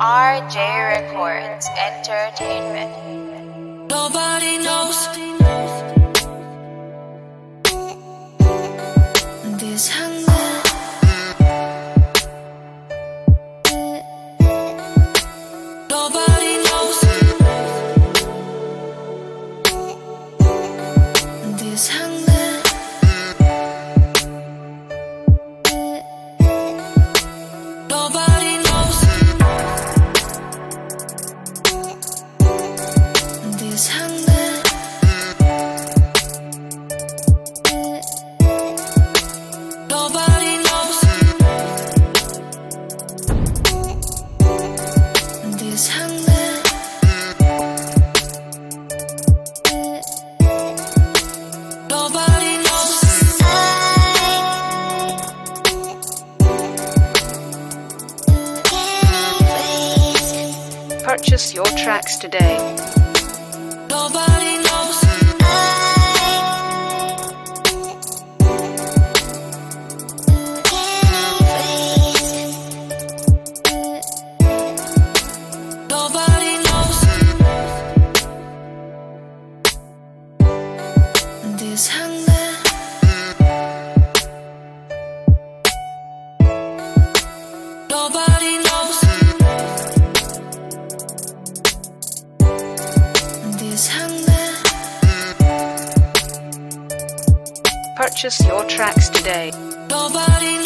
RJ Records Entertainment. Nobody knows. purchase your tracks today. this hunger. Nobody knows purchase your tracks today. Nobody